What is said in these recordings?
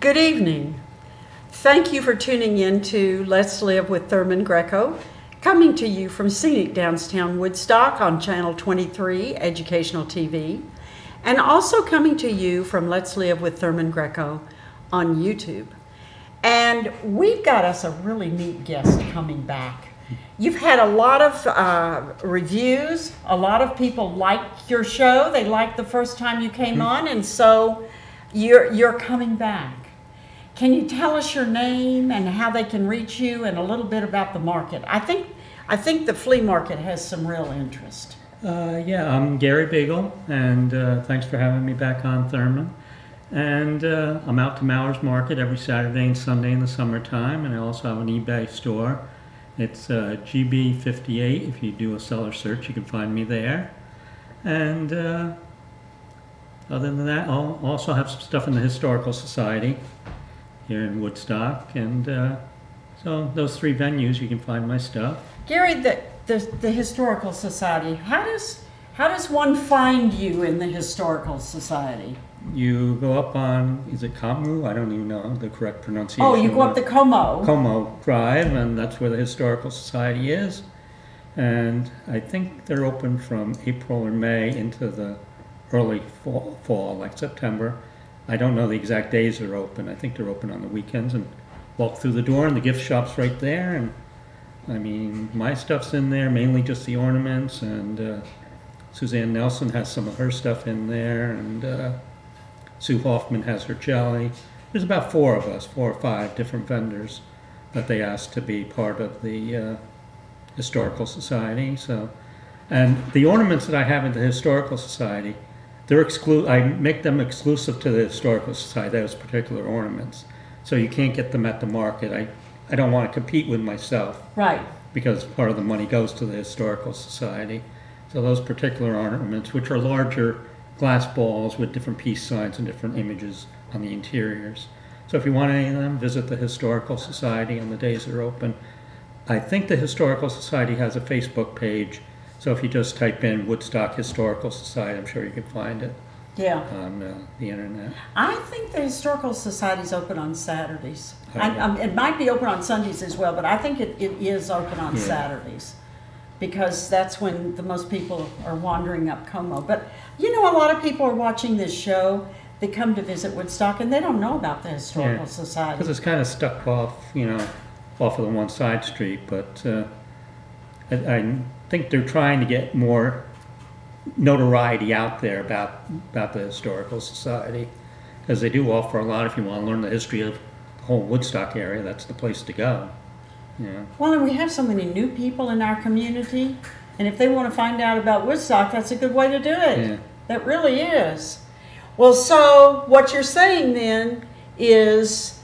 Good evening. Thank you for tuning in to Let's Live with Thurman Greco, coming to you from scenic downtown Woodstock on Channel 23 Educational TV, and also coming to you from Let's Live with Thurman Greco on YouTube. And we've got us a really neat guest coming back. You've had a lot of uh, reviews. A lot of people like your show. They liked the first time you came on, and so you're you're coming back. Can you tell us your name and how they can reach you, and a little bit about the market? I think I think the flea market has some real interest. Uh, yeah, I'm Gary Beggle, and uh, thanks for having me back on Thurman. And uh, I'm out to Mowers Market every Saturday and Sunday in the summertime, and I also have an eBay store. It's uh, GB58. If you do a seller search, you can find me there. And uh, other than that, I'll also have some stuff in the Historical Society here in Woodstock. And uh, so those three venues, you can find my stuff. Gary, the, the the historical society. How does how does one find you in the historical society? You go up on, is it Kamu? I don't even know the correct pronunciation. Oh, you go up the Comeau. Comeau Drive, and that's where the Historical Society is. And I think they're open from April or May into the early fall, fall, like September. I don't know the exact days they're open. I think they're open on the weekends and walk through the door and the gift shop's right there. And I mean, my stuff's in there, mainly just the ornaments. And uh, Suzanne Nelson has some of her stuff in there. And uh, Sue Hoffman has her jelly. There's about four of us, four or five different vendors that they asked to be part of the uh, Historical Society. So, and the ornaments that I have in the Historical Society, they're exclu- I make them exclusive to the Historical Society, those particular ornaments. So you can't get them at the market. I, I don't want to compete with myself Right. because part of the money goes to the Historical Society. So those particular ornaments, which are larger glass balls with different peace signs and different images on the interiors. So if you want any of them, visit the Historical Society on the days they're open. I think the Historical Society has a Facebook page, so if you just type in Woodstock Historical Society, I'm sure you can find it Yeah. on uh, the internet. I think the historical Society is open on Saturdays. Oh, I, um, it might be open on Sundays as well, but I think it, it is open on Yeah. Saturdays because that's when the most people are wandering up Comeau. But you know, a lot of people are watching this show. They come to visit Woodstock and they don't know about the historical Yeah. society. Because it's kind of stuck off, you know, off of the one side street, but uh, I, I think they're trying to get more notoriety out there about about the historical society because they do offer a lot. If you want to learn the history of the whole Woodstock area, that's the place to go. Yeah, Well, and we have so many new people in our community, and if they want to find out about Woodstock, that's a good way to do it. Yeah. That really is. Well, so what you're saying then is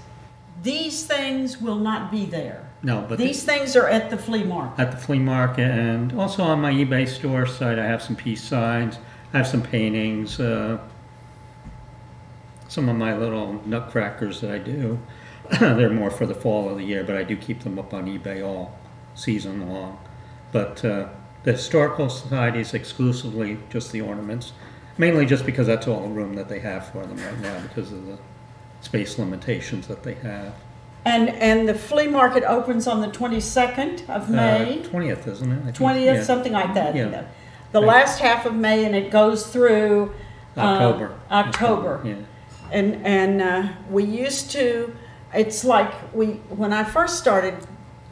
these things will not be there. No, but These things are at the flea market. at the flea market and also on my eBay store site, I have some peace signs, I have some paintings, uh, some of my little nutcrackers that I do. They're more for the fall of the year, but I do keep them up on eBay all season long. But uh, the Historical Society is exclusively just the ornaments, mainly just because that's all the room that they have for them right now because of the space limitations that they have. And and the flea market opens on the 22nd of May, Uh, 20th, isn't it? 20th, Yeah. something like that. Yeah. The Right. last half of May, and it goes through uh, October. October. Yeah. And and uh, we used to. It's like we when I first started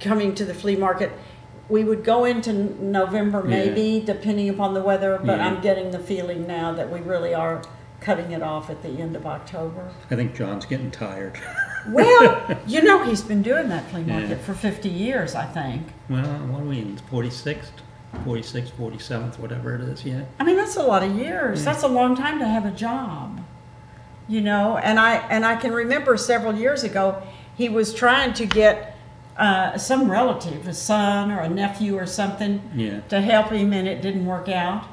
coming to the flea market, we would go into November Yeah. maybe, depending upon the weather. But Yeah. I'm getting the feeling now that we really are cutting it off at the end of October. I think John's getting tired. Well, you know he's been doing that flea market Yeah. for 50 years, I think. well, what are we in? 46th, 46th, 47th, whatever it is, yeah. I mean, that's a lot of years. Yeah. That's a long time to have a job. You know, and I and I can remember several years ago, he was trying to get uh, some relative, a son or a nephew or something, Yeah. to help him, and it didn't work out.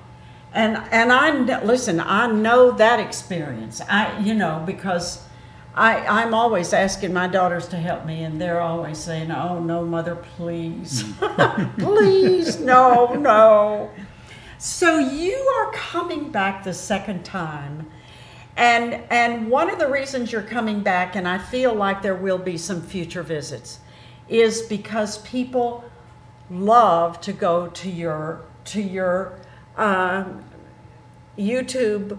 And and I listen, I know that experience. I you know because. I, I'm always asking my daughters to help me, and they're always saying, "Oh no, mother, please, please, no, no." So you are coming back the second time, And and one of the reasons you're coming back, and I feel like there will be some future visits, is because people love to go to your to your uh, YouTube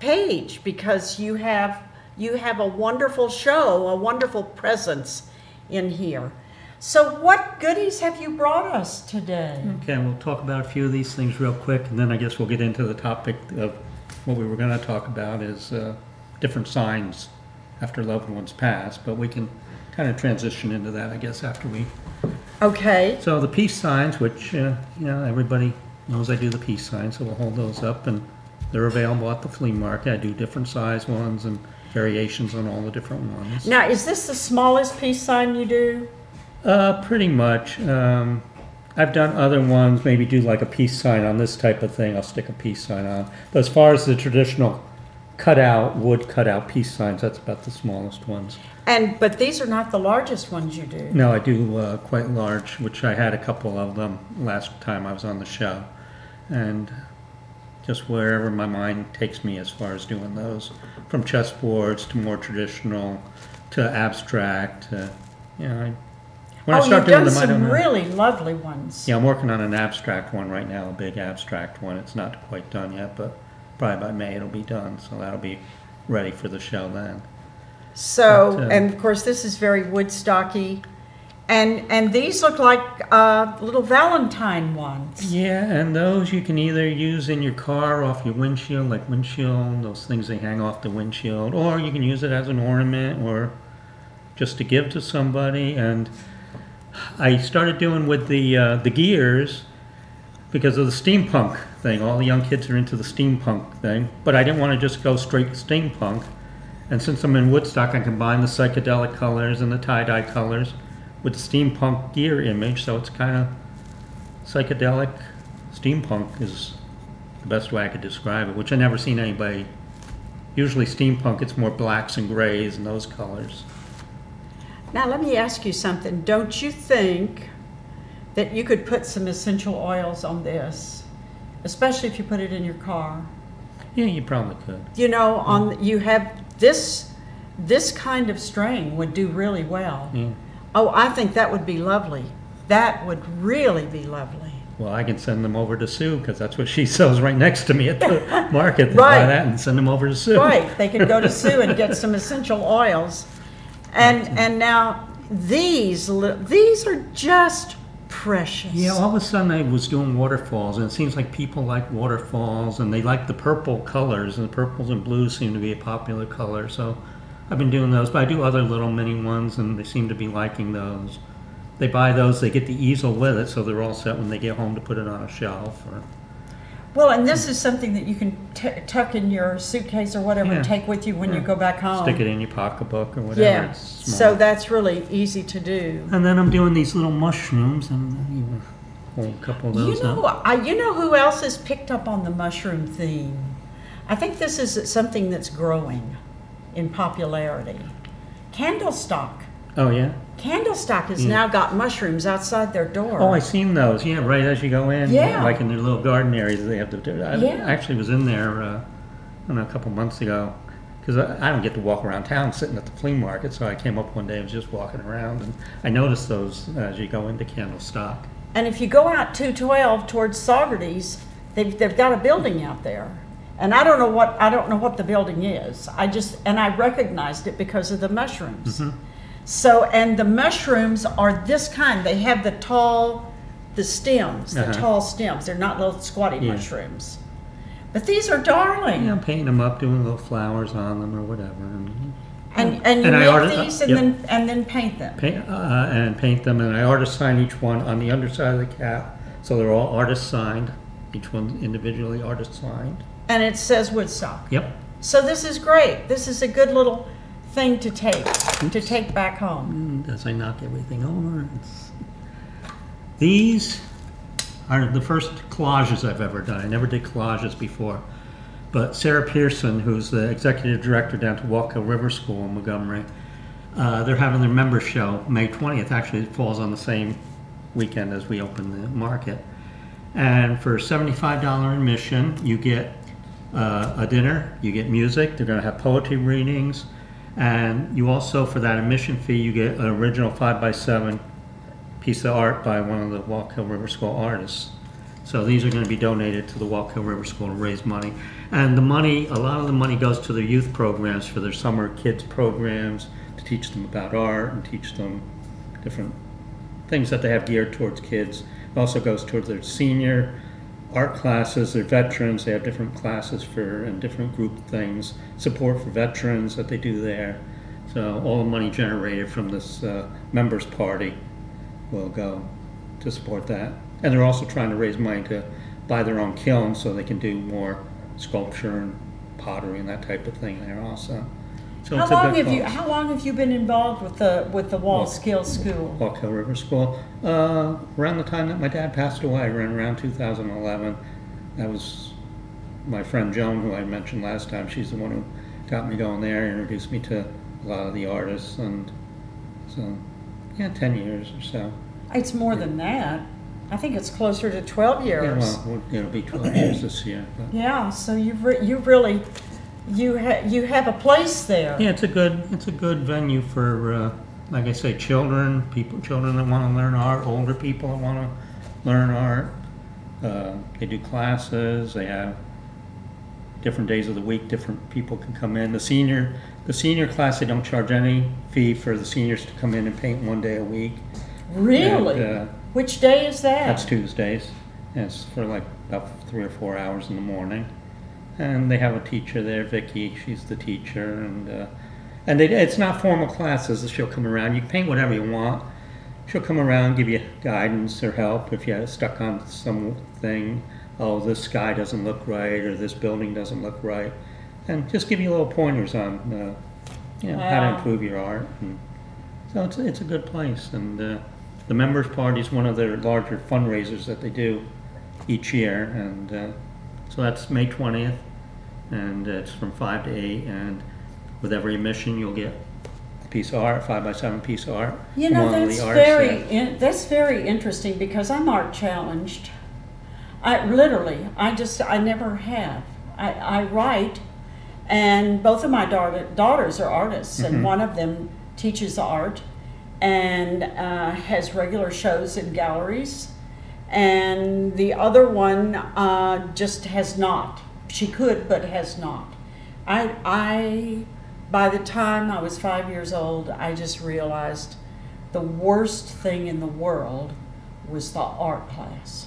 page because you have you have a wonderful show, a wonderful presence in here. So, what goodies have you brought us today? Okay, we'll talk about a few of these things real quick, and then I guess we'll get into the topic of what we were going to talk about is uh, different signs after loved ones pass, but we can kind of transition into that, I guess, after we. Okay. So the peace signs, which uh, you know everybody knows, I do the peace signs, so we'll hold those up, and they're available at the flea market. I do different size ones and variations on all the different ones. Now, is this the smallest peace sign you do? Uh, pretty much. Um, I've done other ones, maybe do like a peace sign on this type of thing. I'll stick a peace sign on. But as far as the traditional cutout, wood cutout peace signs, that's about the smallest ones. And but these are not the largest ones you do. No, I do uh, quite large, which I had a couple of them last time I was on the show. And just wherever my mind takes me as far as doing those, from chessboards to more traditional to abstract. To, you know, I, when I oh, start you've doing done them, I don't some know. really lovely ones. Yeah, I'm working on an abstract one right now, a big abstract one. It's not quite done yet, but probably by May it'll be done, so that'll be ready for the show then. So, But, uh, and of course, this is very Woodstocky, and and these look like uh, little Valentine ones. Yeah, and those you can either use in your car off your windshield, like windshield, those things they hang off the windshield, or you can use it as an ornament or just to give to somebody. And I started doing with the uh, the gears because of the steampunk thing. All the young kids are into the steampunk thing, but I didn't want to just go straight steampunk. And since I'm in Woodstock, I combine the psychedelic colors and the tie-dye colors with the steampunk gear image, so it's kind of psychedelic steampunk is the best way I could describe it, which I never seen anybody. Usually steampunk, it's more blacks and grays and those colors. Now, let me ask you something. Don't you think that you could put some essential oils on this, especially if you put it in your car? Yeah, you probably could. You know, on mm. you have this this kind of strain would do really well. Yeah. Oh, I think that would be lovely. That would really be lovely. Well, I can send them over to Sue because that's what she sells right next to me at the market. They buy Right. that and send them over to Sue. Right, they can go to Sue and get some essential oils. And mm-hmm. and now these these are just precious. Yeah, all of a sudden I was doing waterfalls, and it seems like people like waterfalls, and they like the purple colors, and the purples and blues seem to be a popular color. So I've been doing those, but I do other little mini ones, and they seem to be liking those. They buy those, they get the easel with it, so they're all set when they get home to put it on a shelf. Or, Well, and this is something that you can t- tuck in your suitcase or whatever Yeah. and take with you when you go back home. Stick it in your pocketbook or whatever. Yeah. So that's really easy to do. And then I'm doing these little mushrooms, and you know, hold a couple of those. You know. I, you know who else has picked up on the mushroom theme? I think this is something that's growing in popularity. Candlestock. Oh yeah. Candlestock has Yeah. now got mushrooms outside their door. Oh, I've seen those. Yeah, right as you go in. Yeah. Like in their little garden areas, they have to do. I Yeah. actually was in there, uh, I don't know, a couple months ago, because I, I don't get to walk around town sitting at the flea market. So I came up one day, I was just walking around, and I noticed those as you go into Candlestock. And if you go out 212 towards Saugerties, they've, they've got a building out there. And I don't know what I don't know what the building is. I just and I recognized it because of the mushrooms. Mm-hmm. So and the mushrooms are this kind. They have the tall the stems, the Uh-huh. tall stems. They're not little squatty Yeah. mushrooms. But these are darling. Yeah, I'm painting them up, doing little flowers on them or whatever, and And and you And I make ordered- these and yep. then and then paint them. paint uh, and paint them. And I artist sign each one on the underside of the cap, so they're all artist signed. Each one individually artist signed. And it says Woodstock. Yep. So this is great. This is a good little thing to take to take back home. Mm, As I knock everything over, it's... These are the first collages I've ever done. I never did collages before. But Sarah Pearson, who's the executive director down to Wallkill River School in Montgomery, uh, they're having their member show May 20th. Actually, it falls on the same weekend as we open the market. And for $75 admission, you get uh, a dinner, you get music, they're gonna have poetry readings, and you also, for that admission fee, you get an original five by seven piece of art by one of the Wallkill River School artists. So these are gonna be donated to the Wallkill River School to raise money. And the money, a lot of the money goes to their youth programs, for their summer kids programs, to teach them about art and teach them different things that they have geared towards kids. It also goes towards their senior art classes, they're veterans, they have different classes for, and different group things, support for veterans that they do there. So all the money generated from this uh, members party will go to support that. And they're also trying to raise money to buy their own kiln so they can do more sculpture and pottery and that type of thing there also. So How it's a long have you, how long have you been involved with the, with the Wallkill School? Wallkill River School. Uh, around the time that my dad passed away, around, around 2011, that was my friend Joan, who I mentioned last time. She's the one who got me going there, introduced me to a lot of the artists, and so, yeah, 10 years or so. It's more than that. I think it's closer to 12 Yeah, years. well, it'll be 12 years this year. But. Yeah, so you've, re- you really, you ha, you have a place there. Yeah, it's a good it's a good venue for uh, like I say, children, people, children that want to learn art, older people that want to learn art. Uh, they do classes. They have different days of the week. Different people can come in. The senior the senior class they don't charge any fee for the seniors to come in and paint one day a week. Really? And, uh, Which day is that? That's Tuesdays. And it's for like about three or four hours in the morning. And they have a teacher there, Vicky. She's the teacher, and uh, and they, it's not formal classes. She'll come around. You can paint whatever you want. She'll come around, give you guidance or help if you're stuck on something. Oh, this sky doesn't look right, or this building doesn't look right, and just give you little pointers on uh, you know how to improve your art. And so it's it's a good place, and uh, the members party is one of their larger fundraisers that they do each year, and uh, so that's May twentieth, and it's from five to eight, and with every admission you'll get a piece of art, five by seven piece of art. You know, that's very, in- that's very interesting because I'm art challenged. I literally, I just, I never have. I, I write, and both of my daughter, daughters are artists, and Mhm. one of them teaches art and uh, has regular shows in galleries, and the other one uh, just has not. She could, but has not. I, I, by the time I was five years old, I just realized the worst thing in the world was the art class.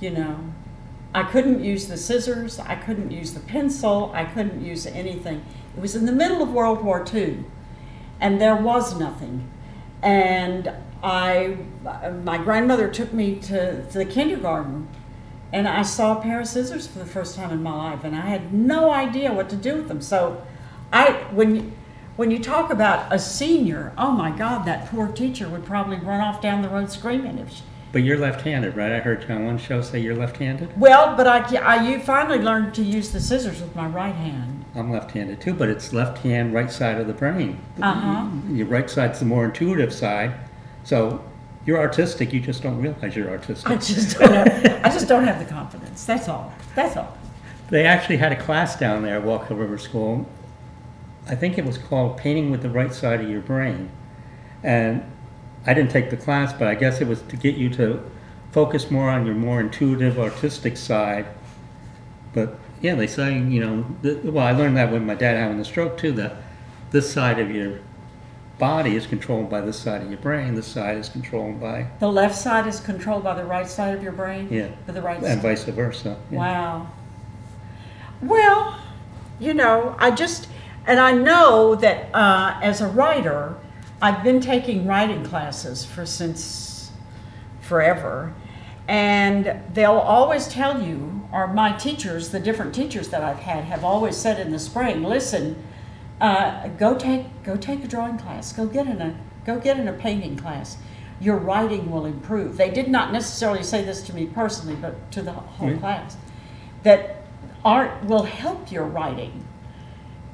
You know, I couldn't use the scissors, I couldn't use the pencil, I couldn't use anything. It was in the middle of World War II, and there was nothing. And I, my grandmother took me to, to the kindergarten, and I saw a pair of scissors for the first time in my life, and I had no idea what to do with them. So, I when you, when you talk about a senior, oh my God, that poor teacher would probably run off down the road screaming if she, But you're left-handed, right? I heard you on one show say you're left-handed. Well, but I, I you finally learned to use the scissors with my right hand. I'm left-handed too, but it's left hand, right side of the brain. Uh-huh. Your right side's the more intuitive side, so you're artistic. You just don't realize you're artistic. I just don't have, I just don't have the confidence. That's all. That's all. They actually had a class down there at Wallkill River School. I think it was called Painting with the Right Side of Your Brain. And I didn't take the class, but I guess it was to get you to focus more on your more intuitive, artistic side. But yeah, they say, you know, th- well, I learned that with my dad having the stroke too, that this side of your body is controlled by this side of your brain, this side is controlled by, The left side is controlled by the right side of your brain. yeah, the right and side. vice versa. yeah. Wow. Well, you know, I just, and I know that uh, as a writer, I've been taking writing classes for since forever. And they'll always tell you, or my teachers, the different teachers that I've had, have always said in the spring, listen, uh, go take go take a drawing class, go get in a go get in a painting class. Your writing will improve. They did not necessarily say this to me personally, but to the whole Mm. class, that art will help your writing.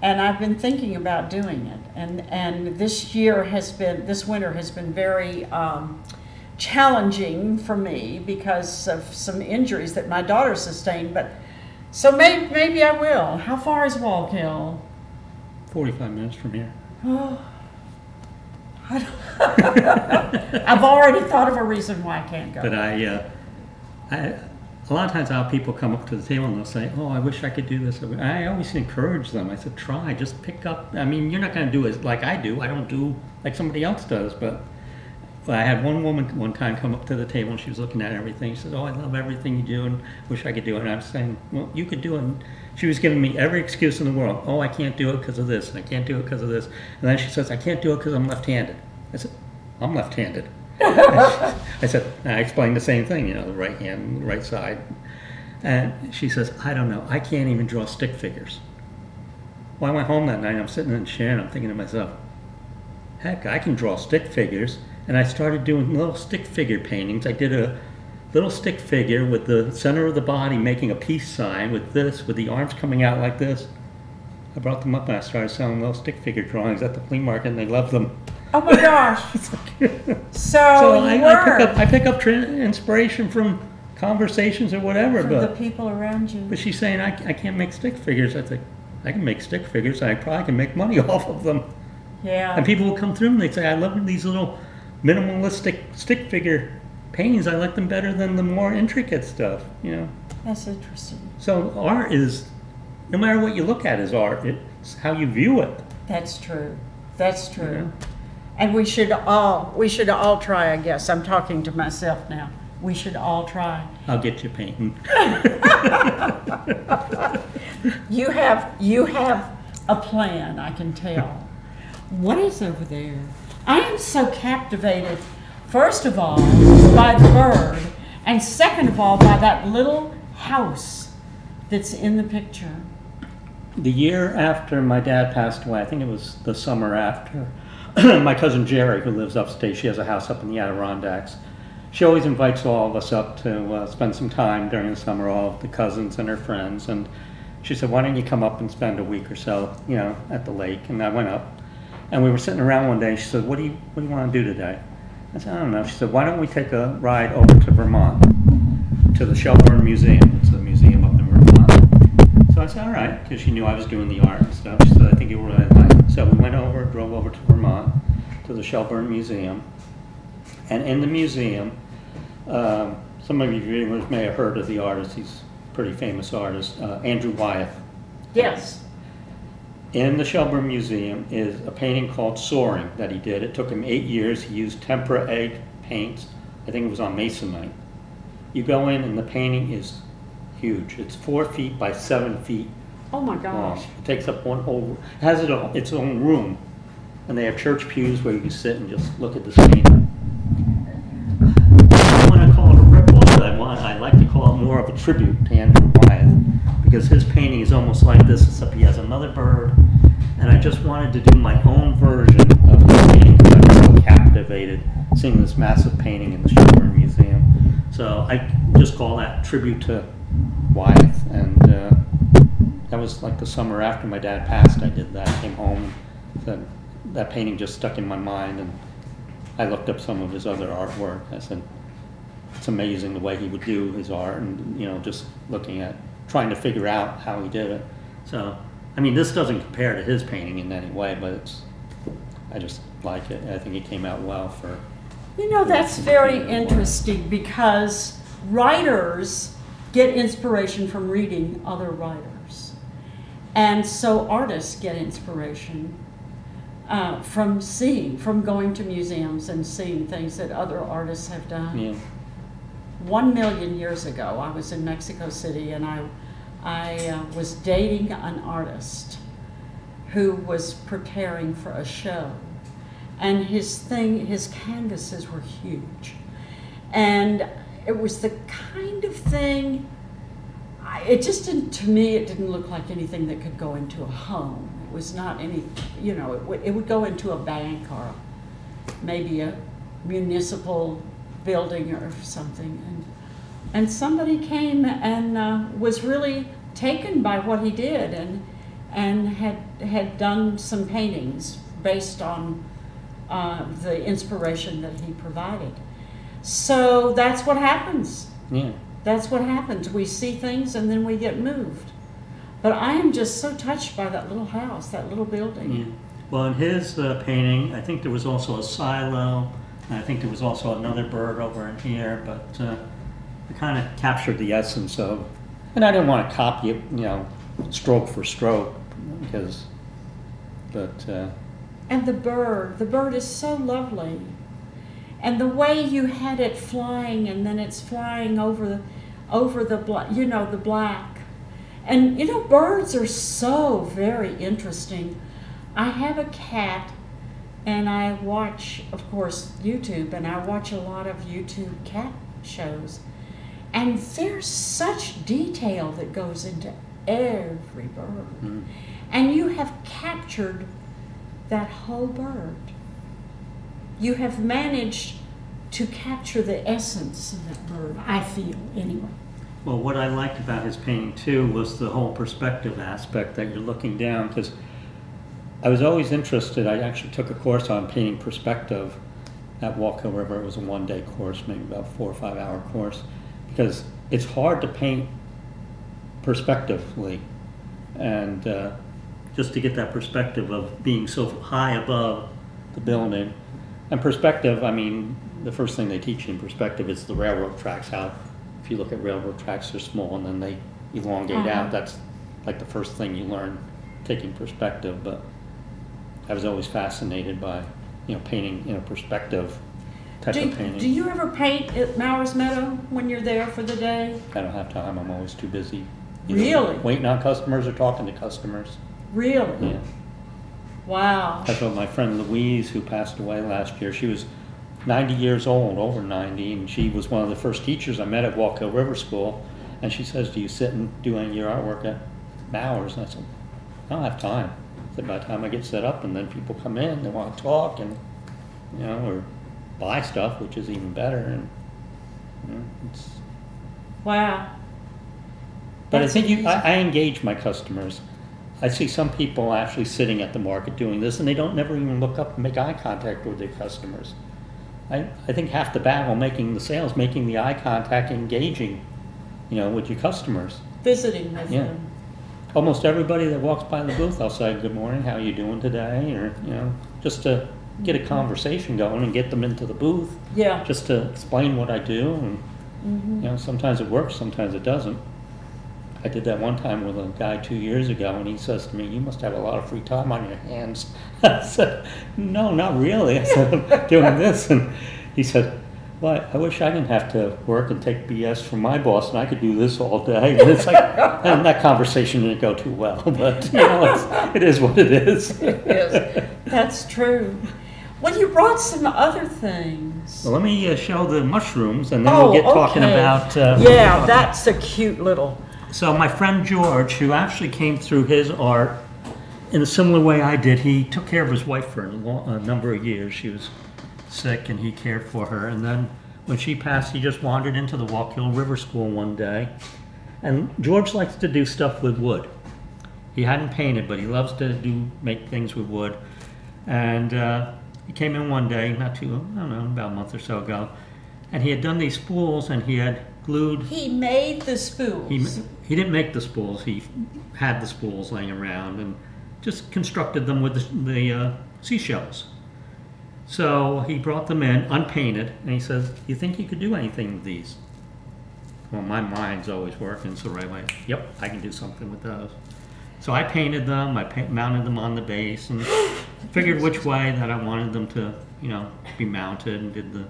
And I've been thinking about doing it. And and this year has been this winter has been very um, challenging for me because of some injuries that my daughter sustained, but So maybe, maybe I will. How far is Wallkill? 45 minutes from here. Oh. I don't- I've already thought of a reason why I can't But go. I, uh, I, a lot of times I'll have people come up to the table and they'll say, "Oh, I wish I could do this." I always encourage them. I said, "Try, just pick up." I mean, you're not going to do it like I do. I don't do like somebody else does. But I had one woman one time come up to the table and she was looking at everything. She said, "Oh, I love everything you do and wish I could do it." And I was saying, "Well, you could do it." And she was giving me every excuse in the world. "Oh, I can't do it because of this. And I can't do it because of this." And then she says, "I can't do it because I'm left-handed." I said, "I'm left-handed." I said, I explained the same thing, you know, the right hand, the right side. And she says, I don't know, I can't even draw stick figures. Well, I went home that night, and I'm sitting in the chair and I'm thinking to myself, heck, I can draw stick figures. And I started doing little stick figure paintings. I did a little stick figure with the center of the body making a peace sign with this, with the arms coming out like this. I brought them up and I started selling little stick figure drawings at the flea market and they loved them. Oh my gosh. so So, I, I pick up I pick up inspiration from conversations or whatever, from the people around you. but she's saying I, I can't make stick figures. I think I can make stick figures. I probably can make money off of them. Yeah. And people will come through and they say I love these little minimalistic stick figure paintings. I like them better than the more intricate stuff. You know. That's interesting. So art is no matter what you look at is art. It's how you view it. That's true. That's true. Yeah. And we should all we should all try, I guess. I'm talking to myself now. We should all try. I'll get you painting. You have you have a plan, I can tell. What is over there? I am so captivated, first of all, by the bird, and second of all, by that little house that's in the picture. The year after my dad passed away, I think it was the summer after, my cousin Jerry, who lives upstate, she has a house up in the Adirondacks. She always invites all of us up to uh, spend some time during the summer, all of the cousins and her friends. And she said, Why don't you come up and spend a week or so, you know, at the lake? And I went up. And we were sitting around one day. and She said, What do you, what do you want to do today? I said, I don't know. She said, Why don't we take a ride over to Vermont, to the Shelburne Museum? It's a museum up in Vermont. So I said, all right, because she knew I was doing the art and stuff. She said, I think you will really like. So we went over, drove over to Vermont, to the Shelburne Museum. And in the museum, um, some of you viewers may have heard of the artist. He's a pretty famous artist, uh, Andrew Wyeth. Yes. In the Shelburne Museum is a painting called Soaring that he did. It took him eight years. He used tempera egg paints. I think it was on masonite. You go in and the painting is huge. It's four feet by seven feet Oh my long. gosh. It takes up one whole, it has it all, its own room. And they have church pews where you can sit and just look at this painting. I want to call it a rip-off, I want, I like to more of a tribute to Andrew Wyeth. Because his painting is almost like this, except he has another bird. And I just wanted to do my own version of the painting because I was so captivated seeing this massive painting in the Shelburne Museum. So I just call that tribute to Wyeth. And uh, that was like the summer after my dad passed. I did that. I came home, that painting just stuck in my mind, and I looked up some of his other artwork. I said, it's amazing the way he would do his art, and you know, just looking at trying to figure out how he did it. So, I mean, this doesn't compare to his painting in any way, but it's. I just like it. I think it came out well for. You know, that's very interesting because writers get inspiration from reading other writers. And so artists get inspiration uh, from seeing, from going to museums and seeing things that other artists have done. Yeah. One million years ago, I was in Mexico City and I, I uh, was dating an artist who was preparing for a show. And his thing, his canvases were huge. And it was the kind of thing, I, it just didn't, to me, it didn't look like anything that could go into a home. It was not any, you know, it it would go into a bank or maybe a municipal building or something. And, and somebody came and uh, was really taken by what he did and, and had, had done some paintings based on uh, the inspiration that he provided. So that's what happens. Yeah. That's what happens. We see things and then we get moved. But I am just so touched by that little house, that little building. Yeah. Well, in his uh, painting, I think there was also a silo, I think there was also another bird over in here, but uh, it kind of captured the essence of, and I didn't want to copy it, you know, stroke for stroke, because, but, uh, And the bird, the bird is so lovely. And the way you had it flying and then it's flying over the over the black, you know, the black. And you know birds are so very interesting. I have a cat and I watch of course YouTube and I watch a lot of YouTube cat shows. And there's such detail that goes into every bird. mm. And you have captured that whole bird. You have managed to capture the essence of that bird, I feel, anyway. Well, what I liked about his painting too was the whole perspective aspect that you're looking down because I was always interested. I actually took a course on painting perspective at Wallkill River. It was a one day course, maybe about four or five hour course, because it's hard to paint perspectively. And uh, just to get that perspective of being so high above the building. And perspective, I mean, the first thing they teach you in perspective is the railroad tracks, how if you look at railroad tracks, they're small and then they elongate Uh-huh. out. That's like the first thing you learn taking perspective. But I was always fascinated by, you know, painting, in a perspective type Do, of painting. do you ever paint at Mowers Meadow when you're there for the day? I don't have time. I'm always too busy. Really? Waiting on customers or talking to customers. Really? Yeah. Wow. That's what my friend Louise, who passed away last year, she was 90 years old, over 90, and she was one of the first teachers I met at Wallkill River School. And she says, Do you sit and do any of your artwork at Mowers? And I said, I don't have time. Said, By the time I get set up, and then people come in, they want to talk, and, you know, or buy stuff, which is even better. And, you know, it's, Wow. but I think you, I, I engage my customers. I see some people actually sitting at the market doing this, and they don't never even look up and make eye contact with their customers. I, I think half the battle making the sales, making the eye contact, engaging, you know, with your customers. Visiting with Yeah. them. Almost everybody that walks by the booth, I'll say, "Good morning, how you doing today?" Or you know, just to get a conversation going and get them into the booth, Yeah. just to explain what I do and Mhm. you know, sometimes it works, sometimes it doesn't. I did that one time with a guy two years ago, and he says to me, "You must have a lot of free time on your hands." I said, "No, not really." I said, "I'm doing this," and he said, "Well, I wish I didn't have to work and take BS from my boss, and I could do this all day." And it's like, and that conversation didn't go too well, but you know, it's, it is what it is. Yes, that's true. Well, you brought some other things. Well, let me uh, show the mushrooms, and then Oh, we'll get talking about. Uh, Yeah, that's a cute little. So my friend George, who actually came through his art in a similar way I did, he took care of his wife for a, long, a number of years. She was sick, and he cared for her. And then when she passed, he just wandered into the Wallkill River School one day. And George likes to do stuff with wood. He hadn't painted, but he loves to do make things with wood. And uh, he came in one day, not too, I don't know, about a month or so ago, and he had done these spools, and he had glued He made the spools. he, he didn't make the spools. He had the spools laying around and just constructed them with the, the uh, seashells. So he brought them in unpainted, and he says, "You think you could do anything with these?" Well, my mind's always working, so right away, yep, I can do something with those. So I painted them. I pa- mounted them on the base, and figured which way that I wanted them to, you know, be mounted, and did the.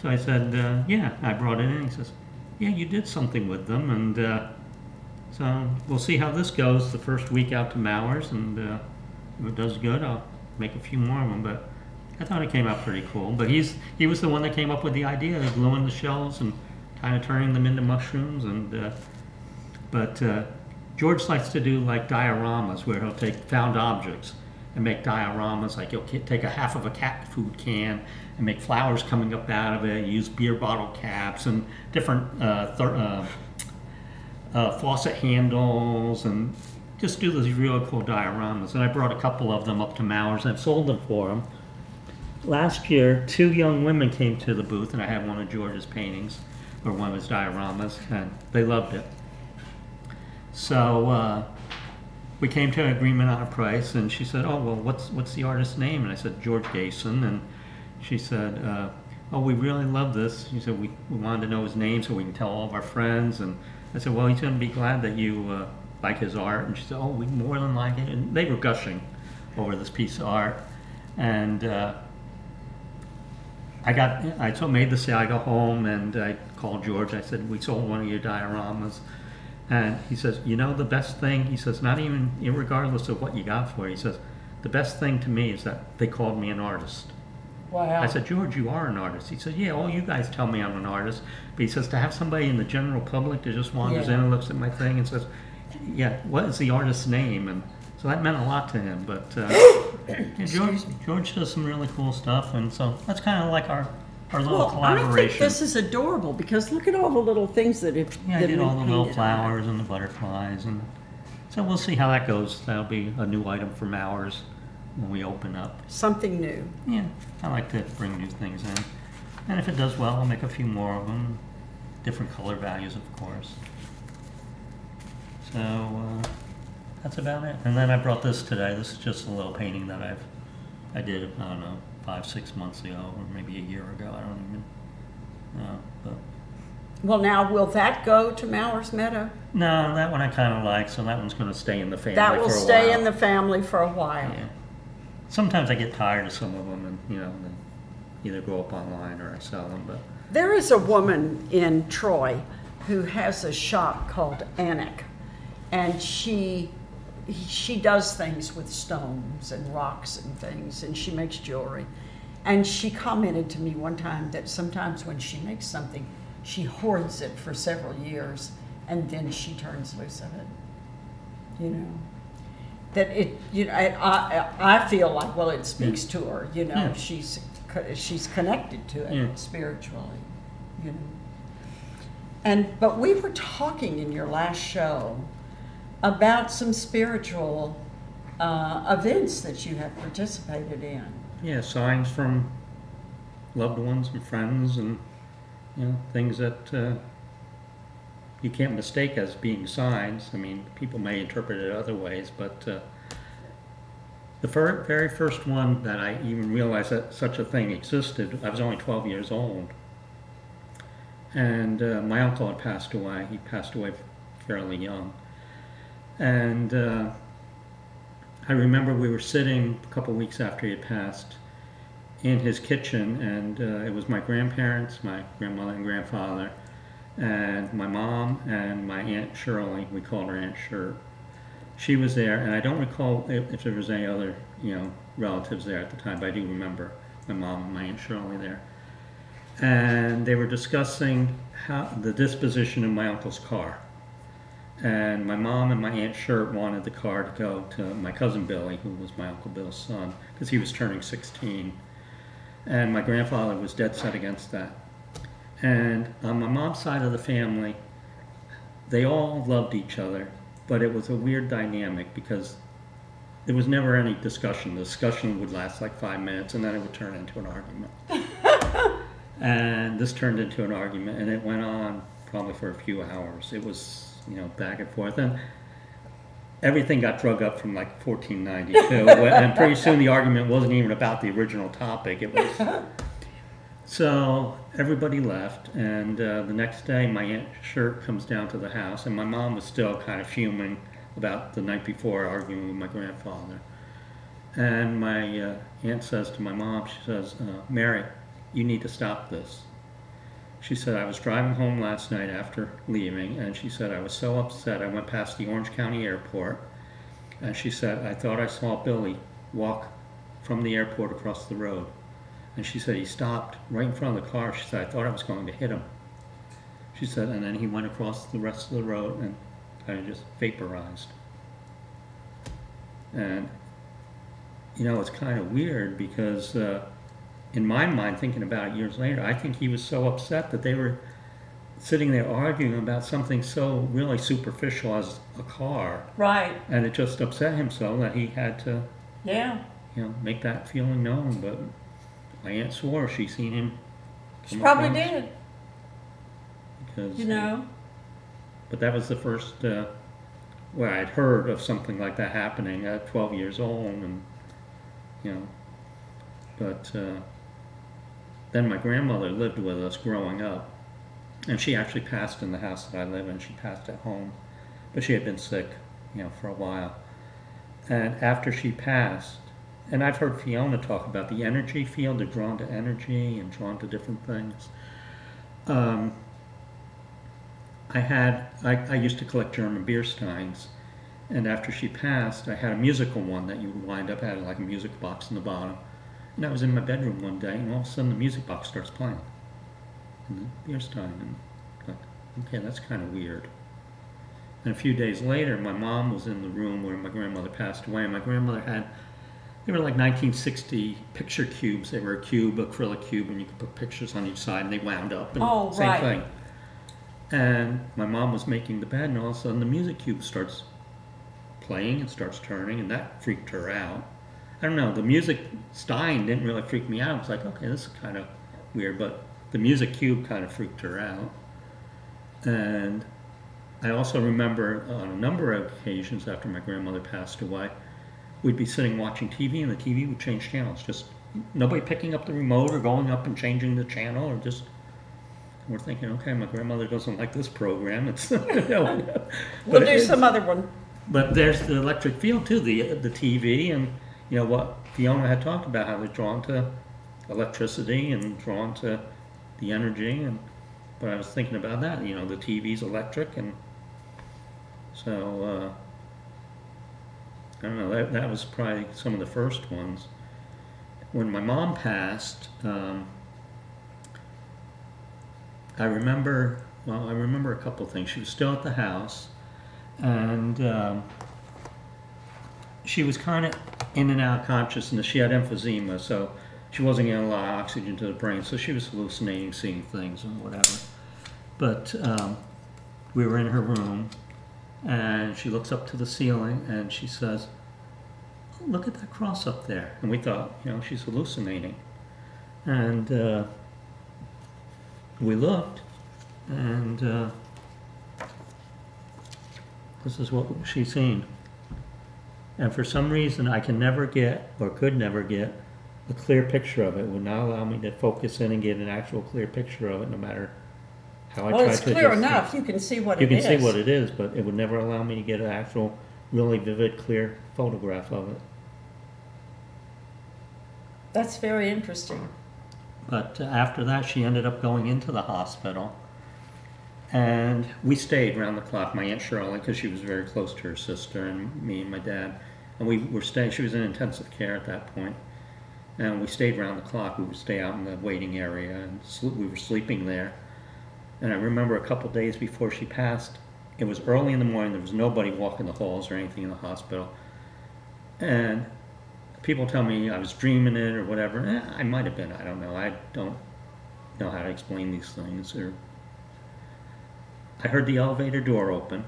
So I said, uh, "Yeah." I brought it in. He says, "Yeah, you did something with them," and uh, so we'll see how this goes the first week out to Mowers, and uh, if it does good, I'll make a few more of them. But I thought it came out pretty cool. But he's he was the one that came up with the idea of gluing the shells and kind of turning them into mushrooms. And uh, but uh, George likes to do like dioramas where he'll take found objects and make dioramas. Like he'll take a half of a cat food can and make flowers coming up out of it. Use beer bottle caps and different uh, uh, uh, faucet handles and just do these really cool dioramas. And I brought a couple of them up to and I've sold them for them. Last year, two young women came to the booth, and I had one of George's paintings. or one of his dioramas, and they loved it. So uh, we came to an agreement on a price, and she said, "Oh well, what's what's the artist's name?" And I said, "George Gason," and she said, uh, "Oh, we really love this." She said, we, "We wanted to know his name so we can tell all of our friends." And I said, "Well, he's going to be glad that you uh, like his art." And she said, "Oh, we more than like it." And they were gushing over this piece of art, and. I got, I told, made the sale, I go home and I called George, I said, we sold one of your dioramas. And he says, you know, the best thing, he says, not even, regardless of what you got for it, he says, the best thing to me is that they called me an artist. Wow. I said, George, you are an artist. He said, yeah, all you guys tell me I'm an artist. But he says, to have somebody in the general public that just wanders Yeah. in and looks at my thing and says, yeah, what is the artist's name? And so that meant a lot to him. But uh, George, George does some really cool stuff. And so that's kind of like our, our little Well, I collaboration. think this is adorable because look at all the little things that it. Yeah, I did all the little painted on flowers and the butterflies, and so we'll see how that goes. That'll be a new item from ours when we open up. Something new. Yeah, I like to bring new things in, and if it does well, I'll make a few more of them, different color values, of course. So uh, that's about it. And then I brought this today. This is just a little painting that I've I did I don't know five six months ago or maybe a year ago. I don't even know, but. Well, now will that go to Mowers Meadow? No, that one I kind of like, so that one's going to stay in the family That will for a stay while. in the family for a while. Yeah. Sometimes I get tired of some of them, and you know, they either go up online or I sell them. But There is a woman in Troy who has a shop called Anik, and she she does things with stones and rocks and things, and she makes jewelry. And she commented to me one time that sometimes when she makes something, she hoards it for several years, and then she turns loose of it. You know, that it. You know, I I, I feel like well, it speaks to her. You know, Yeah. she's she's connected to it Yeah. spiritually. You know. And but we were talking in your last show about some spiritual uh, events that you have participated in. yeah, signs from loved ones and friends, and you know, things that uh, you can't mistake as being signs. I mean, people may interpret it other ways, but uh, the very first one that I even realized that such a thing existed, I was only 12 years old. And uh, my uncle had passed away. He passed away fairly young. And uh, I remember we were sitting a couple weeks after he had passed in his kitchen, and uh, it was my grandparents, my grandmother and grandfather, and my mom and my aunt Shirley. We called her Aunt Shir. She was there, and I don't recall if, if there was any other, you know, relatives there at the time, but I do remember my mom and my aunt Shirley there. And they were discussing how the disposition of my uncle's car. And my mom and my aunt Shirt wanted the car to go to my cousin Billy, who was my uncle Bill's son, because he was turning 16. And my grandfather was dead set against that. And on my mom's side of the family, they all loved each other, but it was a weird dynamic because there was never any discussion. The discussion would last like five minutes and then it would turn into an argument. and this turned into an argument and it went on probably for a few hours. It was, you know, back and forth. And everything got drug up from like 1492. and pretty soon the argument wasn't even about the original topic. It was. So everybody left, and uh, the next day, my aunt Shirt comes down to the house, and my mom was still kind of fuming about the night before arguing with my grandfather. And my uh, aunt says to my mom, she says, uh, Mary, you need to stop this. She said, I was driving home last night after leaving, and she said, I was so upset. I went past the Orange County Airport, and she said, I thought I saw Billy walk from the airport across the road. And she said, he stopped right in front of the car. She said, I thought I was going to hit him. She said, and then he went across the rest of the road and kind of just vaporized. And, you know, it's kind of weird because, uh, in my mind, thinking about it years later, I think he was so upset that they were sitting there arguing about something so really superficial as a car. Right. And it just upset him so that he had to Yeah. you know, make that feeling known. But my aunt swore she seen him. She probably did. because. You know, But that was the first, uh, where I'd heard of something like that happening at 12 years old, and you know. But uh, then my grandmother lived with us growing up, and she actually passed in the house that I live in. She passed at home, but she had been sick, you know, for a while. And after she passed, and I've heard Fiona talk about the energy field, they're drawn to energy and drawn to different things. Um, I had, I, I used to collect German beer steins, and after she passed, I had a musical one that you would wind up having like a music box in the bottom. And I was in my bedroom one day, and all of a sudden the music box starts playing. And the beer stein, and like, okay, that's kind of weird. And a few days later, my mom was in the room where my grandmother passed away, and my grandmother had, they were like 1960 picture cubes. They were a cube, acrylic cube, and you could put pictures on each side, and they wound up. And Oh, same right. thing. And my mom was making the bed, and all of a sudden the music cube starts playing and starts turning, and that freaked her out. I don't know, the music Stein didn't really freak me out. I was like, okay, this is kind of weird, but the music cube kind of freaked her out. And I also remember on a number of occasions after my grandmother passed away, we'd be sitting watching TV, and the TV would change channels. Just nobody picking up the remote or going up and changing the channel, or just we're thinking, okay, my grandmother doesn't like this program. It's we'll do it's- some other one. But there's the electric field too, the the TV, and you know what Fiona had talked about how they're drawn to electricity and drawn to the energy, and but I was thinking about that. You know, the TV's electric, and so uh, I don't know. That that was probably some of the first ones. When my mom passed, um, I remember. Well, I remember a couple things. She was still at the house and um, she was kind of in and out of consciousness. She had emphysema, so she wasn't getting a lot of oxygen to the brain, so she was hallucinating, seeing things and whatever. But um, we were in her room, and she looks up to the ceiling and she says, "Oh, "Look at that cross up there." And we thought, you know, she's hallucinating, and uh, we looked, and. Uh, this is what she's seen. And for some reason, I can never get, or could never get, a clear picture of it. It would not allow me to focus in and get an actual clear picture of it, no matter how I Well, tried it's to. clear enough. You can see what You it can is. see what it is, but it would never allow me to get an actual, really vivid, clear photograph of it. That's very interesting. But uh, after that, she ended up going into the hospital. And we stayed round the clock, my Aunt Shirley, because she was very close to her sister, and me and my dad. And we were staying, she was in intensive care at that point. And we stayed round the clock. We would stay out in the waiting area, and we were sleeping there. And I remember a couple days before she passed, it was early in the morning, there was nobody walking the halls or anything in the hospital. And people tell me I was dreaming it or whatever. Eh, I might have been. I don't know. I don't know how to explain these things. Or I heard the elevator door open,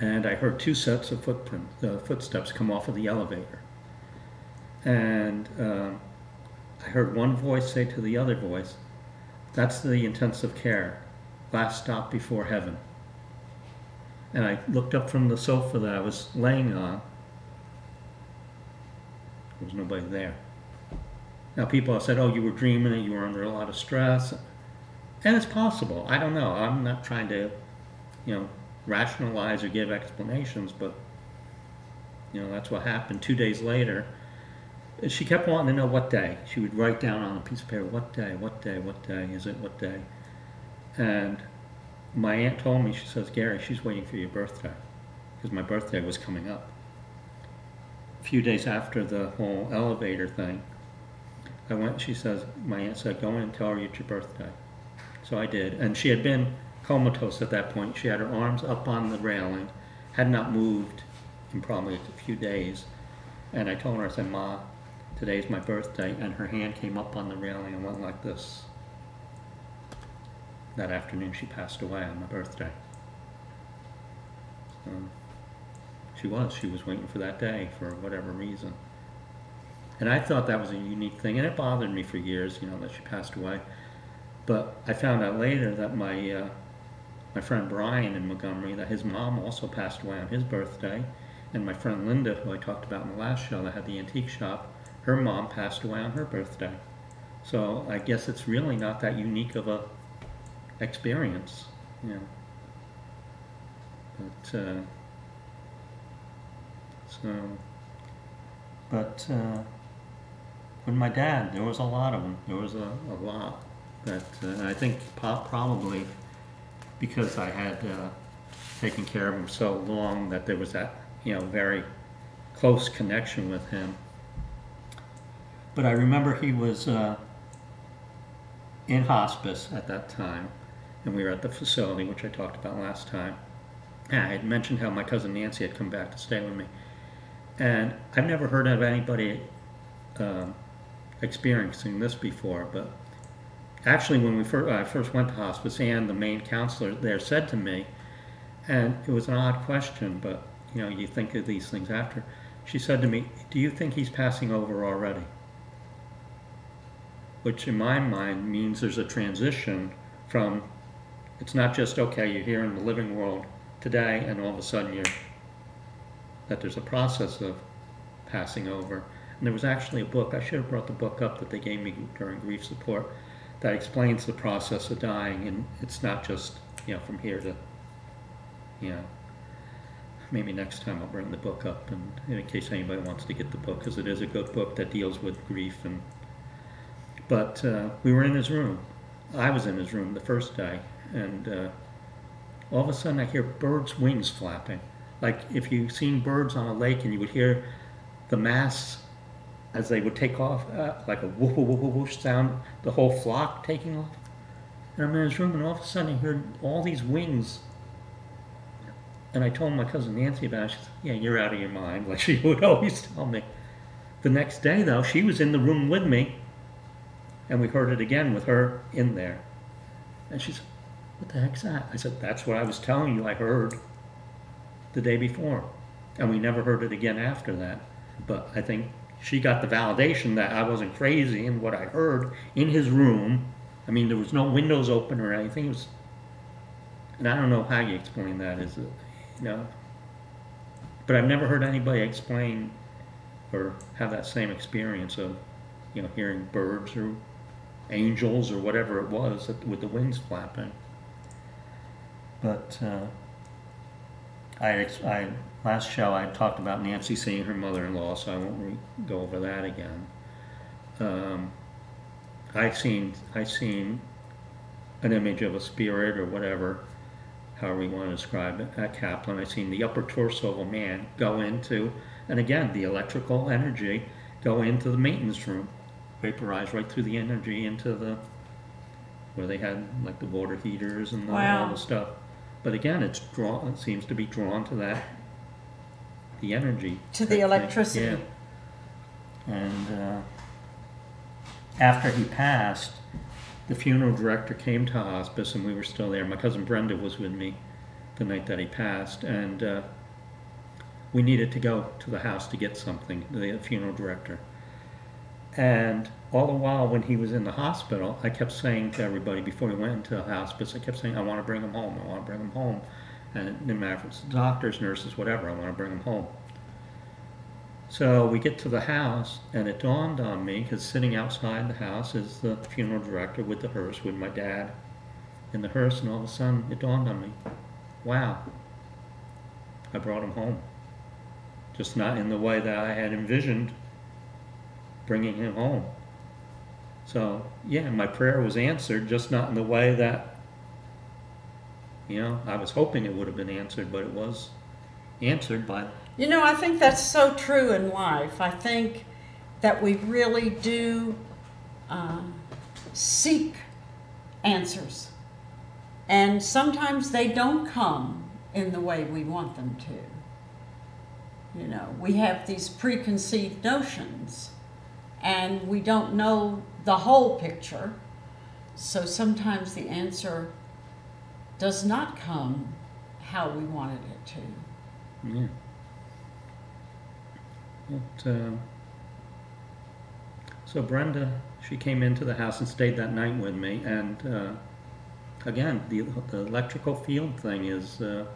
and I heard two sets of footprints, uh, footsteps come off of the elevator. And um, I heard one voice say to the other voice, "That's the intensive care. Last stop before heaven." And I looked up from the sofa that I was laying on. There was nobody there. Now, people have said, oh, you were dreaming it, you were under a lot of stress. And it's possible. I don't know. I'm not trying to, you know, rationalize or give explanations, but, you know, that's what happened. Two days later, she kept wanting to know what day. She would write down on a piece of paper, what day, what day, what day, is it, what day? And my aunt told me, she says, Gary, she's waiting for your birthday, because my birthday was coming up a few days after the whole elevator thing, I went, she says, my aunt said, go in and tell her it's your birthday. So I did. And she had been comatose at that point. She had her arms up on the railing, had not moved in probably a few days. And I told her, I said, Ma, today's my birthday. And her hand came up on the railing and went like this. That afternoon, she passed away on my birthday. So, she was. She was waiting for that day for whatever reason. And I thought that was a unique thing, and it bothered me for years, you know, that she passed away. But I found out later that my, uh, my friend Brian in Montgomery, that his mom also passed away on his birthday. And my friend Linda, who I talked about in the last show that had the antique shop, her mom passed away on her birthday. So I guess it's really not that unique of a experience, you know. But, uh, so, but, uh, with my dad, there was a lot of them. There was a, a lot that uh, I think po- probably because I had uh, taken care of him so long that there was that, you know, very close connection with him. But I remember he was uh, in hospice at that time, and we were at the facility, which I talked about last time. And I had mentioned how my cousin Nancy had come back to stay with me. And I've never heard of anybody um, experiencing this before, but actually, when we first, I uh, first went to hospice, and the main counselor there, said to me, and it was an odd question, but you know, you think of these things after. She said to me, "Do you think he's passing over already?" Which, in my mind, means there's a transition from it's not just okay, you're here in the living world today, and all of a sudden you're that there's a process of passing over. And there was actually a book, I should have brought the book up that they gave me during grief support, that explains the process of dying. And it's not just, you know, from here to, you know, maybe next time I'll bring the book up and in case anybody wants to get the book, because it is a good book that deals with grief. And But uh, we were in his room. I was in his room the first day. And uh, all of a sudden I hear birds' wings flapping like if you've seen birds on a lake and you would hear the masts as they would take off, uh, like a whoosh, whoosh, whoosh, whoosh sound, the whole flock taking off. And I'm in his room, and all of a sudden I heard all these wings. And I told my cousin Nancy about it. She said, Yeah, you're out of your mind, like she would always tell me. The next day, though, she was in the room with me, and we heard it again with her in there. And she said, What the heck's that? I said, That's what I was telling you, I heard the day before. And we never heard it again after that. But I think she got the validation that I wasn't crazy in what I heard in his room. I mean, there was no windows open or anything. It was, and I don't know how you explain that. Is it, you know? But I've never heard anybody explain or have that same experience of, you know, hearing birds or angels or whatever it was with the wings flapping. But uh, I, I last show I talked about Nancy seeing her mother-in-law, so I won't re- go over that again. Um, I seen I seen an image of a spirit or whatever, however you want to describe it, at Kaplan. I've seen the upper torso of a man go into, and again the electrical energy go into the maintenance room, vaporize right through the energy into the where they had like the water heaters and the, Wow. all the stuff. But again, it's drawn. It seems to be drawn to that, the energy. To the thing. electricity. Yeah. And uh, after he passed, the funeral director came to the hospice, and we were still there. My cousin Brenda was with me the night that he passed, and uh, we needed to go to the house to get something. The funeral director. And all the while, when he was in the hospital, I kept saying to everybody before he went into the hospice, I kept saying, I want to bring him home, I want to bring him home. And it didn't matter if it's doctors, nurses, whatever, I want to bring him home. So we get to the house, and it dawned on me, because sitting outside the house is the funeral director with the hearse, with my dad in the hearse, and all of a sudden it dawned on me, wow, I brought him home. Just not in the way that I had envisioned bringing him home. So, yeah, my prayer was answered, just not in the way that, you know, I was hoping it would have been answered, but it was answered by, You know, I think that's so true in life. I think that we really do um, seek answers. And sometimes they don't come in the way we want them to. You know, we have these preconceived notions and we don't know the whole picture. So sometimes the answer does not come how we wanted it to. yeah. But, uh, So Brenda, she came into the house and stayed that night with me, and uh, again, the, the electrical field thing is. Uh,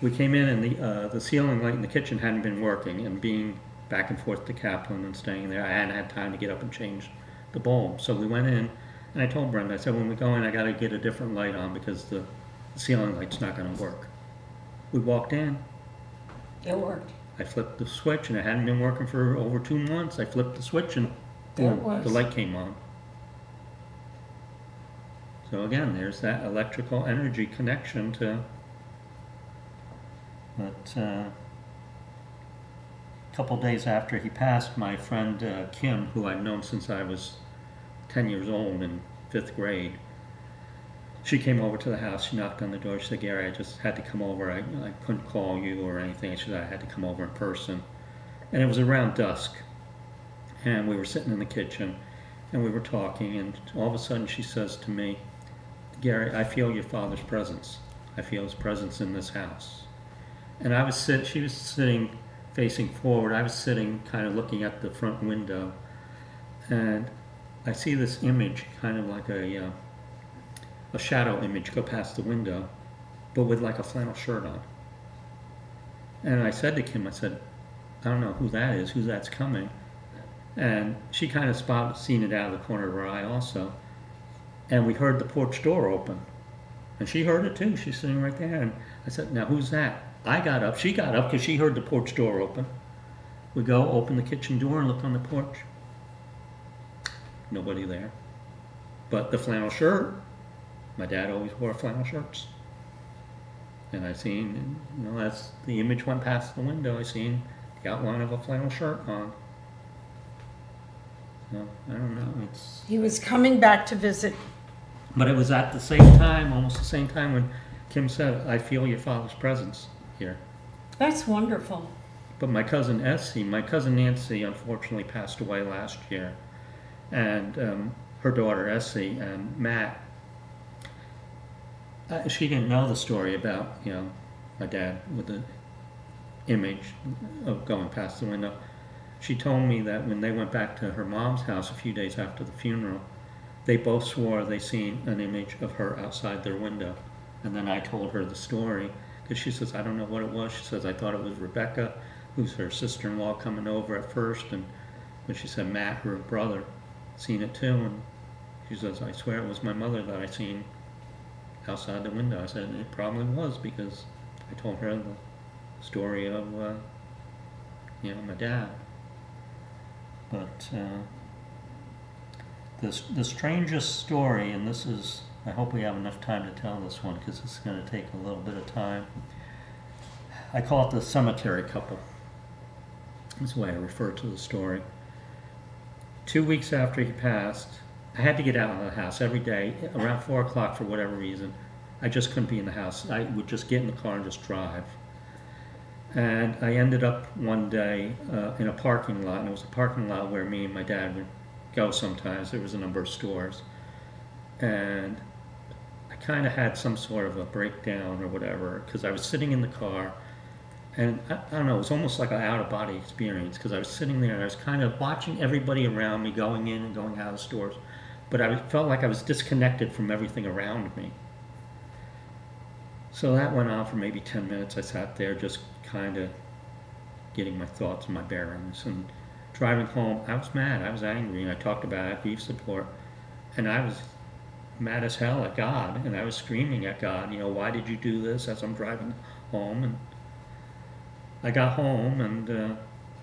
we came in and the uh, the ceiling light in the kitchen hadn't been working, and being back and forth to Kaplan and staying there, I hadn't had time to get up and change the bulb. So we went in, and I told Brenda, I said, when we go in, I got to get a different light on because the, ceiling light's not going to work. We walked in, It worked. I flipped the switch, and it hadn't been working for over two months. I flipped the switch, and There it boom, was. the light came on. So again, there's that electrical energy connection to. But uh, a couple days after he passed, my friend uh, Kim, who I've known since I was 10 years old in fifth grade, she came over to the house. She knocked on the door. She said, Gary, I just had to come over. I, I couldn't call you or anything. She said, I had to come over in person. And it was around dusk. And we were sitting in the kitchen and we were talking. And all of a sudden she says to me, Gary, I feel your father's presence. I feel his presence in this house. And I was sit. She was sitting facing forward. I was sitting kind of looking at the front window. And I see this image, kind of like a, uh, a shadow image go past the window, but with like a flannel shirt on. And I said to Kim, I said, I don't know who that is, who that's coming. And she kind of spotted, seen it out of the corner of her eye also. And we heard the porch door open. And she heard it too. She's sitting right there. And I said, Now who's that? I got up. She got up because she heard the porch door open. We go, open the kitchen door, and look on the porch. Nobody there. But the flannel shirt, my dad always wore flannel shirts. And I seen, you know, as the image went past the window, I seen the outline of a flannel shirt on. No, I don't know. It's He was coming back to visit. but it was at the same time, almost the same time when Kim said, "I feel your father's presence here." That's wonderful. But my cousin Essie, my cousin Nancy, unfortunately passed away last year, and um, her daughter Essie and Matt. Uh, she didn't know the story about you know my dad with the image of going past the window. She told me that when they went back to her mom's house a few days after the funeral, they both swore they seen an image of her outside their window. And then I told her the story because she says I don't know what it was. She says I thought it was Rebecca, who's her sister-in-law coming over at first, and when she said Matt, her brother, seen it too, and she says I swear it was my mother that I seen outside the window. I said it probably was because I told her the story of uh, you know my dad. But uh, the the strangest story, and this is I hope we have enough time to tell this one because it's going to take a little bit of time. I call it the cemetery couple. That's the way I refer to the story. Two weeks after he passed, I had to get out of the house every day around four o'clock for whatever reason. I just couldn't be in the house. I would just get in the car and just drive. And I ended up one day uh, in a parking lot, and it was a parking lot where me and my dad would go sometimes. There was a number of stores. And I kind of had some sort of a breakdown or whatever because I was sitting in the car and I, I don't know, it was almost like an out of body experience because I was sitting there and I was kind of watching everybody around me going in and going out of stores, but I felt like I was disconnected from everything around me. So that went on for maybe 10 minutes. I sat there just kind of getting my thoughts and my bearings. And driving home, I was mad. I was angry. And I talked about grief support. And I was mad as hell at God. And I was screaming at God, you know, why did you do this as I'm driving home? And I got home, and uh,